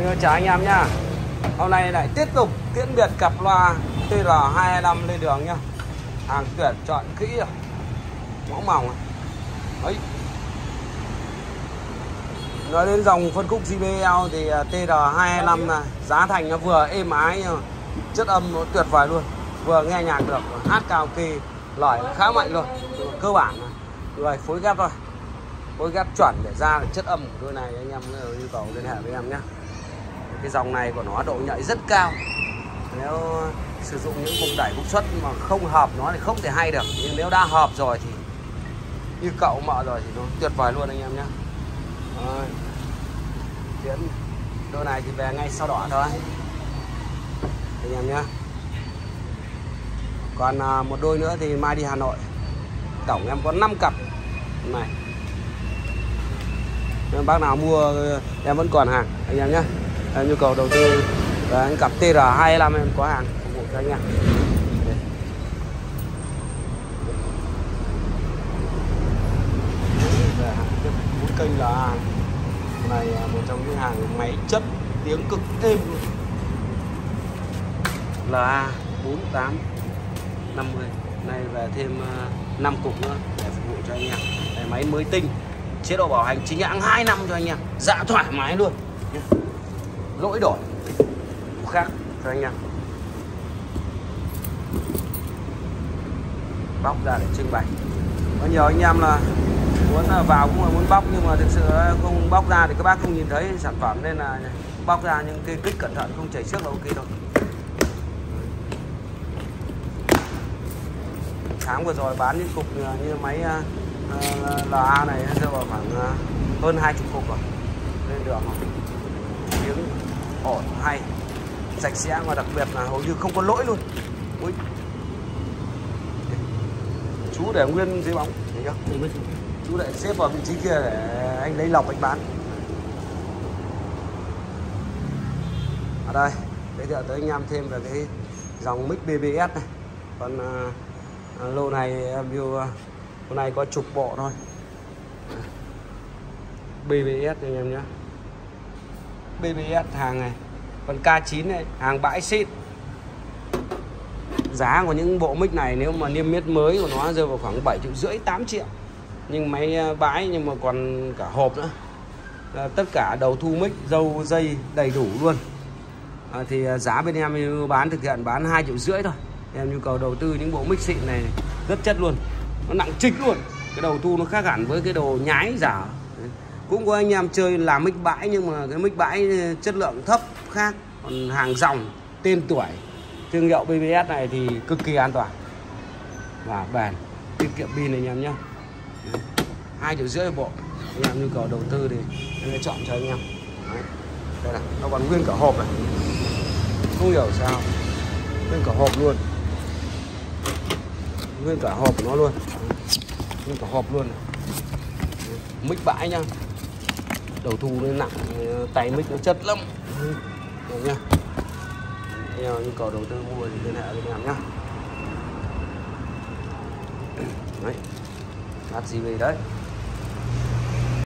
Xin chào anh em nhá. Hôm nay lại tiếp tục tiễn biệt cặp loa TR225 lên đường nhá. Hàng tuyển chọn kỹ rồi Mẫu mỏng này. Đấy. Nói đến dòng phân khúc JBL thì à, TR225 này Giá thành nó vừa êm ái nhưng chất âm nó tuyệt vời luôn. Vừa nghe nhạc được, hát cao kỳ, Lời khá mạnh luôn. Cơ bản người phối ghép thôi. Phối ghép chuẩn để ra được chất âm của đôi này anh em yêu cầu liên hệ với em nhé cái dòng này của nó độ nhạy rất cao. Nếu sử dụng những vùng đẩy công suất mà không hợp nó thì không thể hay được. Nhưng nếu đã hợp rồi thì như cậu mợ rồi thì nó tuyệt vời luôn anh em nhé. Tiến đôi này thì về ngay sau đỏ thôi. Anh em nhé. Còn à, một đôi nữa thì mai đi Hà Nội. Tổng em có 5 cặp. Này. Nên bác nào mua, em vẫn còn hàng. Anh em nhé em nhu cầu đầu tư. Và anh cặp TR25 em có hàng phục vụ cho anh em bốn kênh là này một trong những hàng máy chất tiếng cực êm luôn. Là 4850 này về thêm 5 ờ, cục nữa để phục vụ cho anh em máy mới tinh chế độ bảo hành chính hãng 2 năm cho anh em dạ thoải mái luôn lỗi đổi. Khác cho anh em. Bóc ra để trưng bày. Có nhiều anh em là muốn à, vào cũng là muốn bóc nhưng mà thực sự không bóc ra thì các bác không nhìn thấy sản phẩm nên là bóc ra những cái kích cẩn thận không chảy xước là ok thôi. Tháng vừa rồi bán những cục như máy à, à, uh, LA này rơi vào khoảng uh, hơn 20 cục rồi. Lên đường rồi ổn hay. Sạch sẽ và đặc biệt là hầu như không có lỗi luôn. Ui. chú để nguyên dưới bóng thấy chưa? Chú lại xếp vào vị trí kia để anh lấy lọc anh bán. Ở đây giới thiệu tới anh em thêm về cái dòng mic BBS này. Còn uh, lô này em yêu uh, con này có chục bộ thôi. BBS anh em nhé BBS hàng này còn K9 này hàng bãi xịn. Giá của những bộ mic này nếu mà niêm yết mới của nó rơi vào khoảng 7 triệu rưỡi 8 triệu. Nhưng máy ờ, bãi nhưng mà còn cả hộp nữa. À, tất cả đầu thu mic dâu dây đầy đủ luôn. À, thì giá bên em bán thực hiện bán 2 triệu rưỡi thôi. Em nhu cầu đầu tư những bộ mic xịn này rất chất luôn. Nó nặng trịch luôn. Cái đầu thu nó khác hẳn với cái đồ nhái giả cũng có anh em chơi làm mic bãi, nhưng mà cái mic bãi ờ, chất lượng thấp, khác. Còn hàng dòng, tên tuổi, thương hiệu BBS này thì cực kỳ an toàn. Và bền. Tiết kiệm pin anh em nhé hai triệu rưỡi bộ. Anh em nhu cầu đầu tư thì em chọn cho anh em. Đấy. đây là nó còn nguyên cả hộp này. Không hiểu sao. Nguyên cả hộp luôn. Nguyên cả hộp của nó luôn. Nguyên cả hộp luôn mic bãi nhá đầu thu nó nặng ờ, tay mic nó chất lắm. Được nhá. Theo nhu cầu đầu tư mua thì liên hệ với em nhá. Đấy. HGV đấy.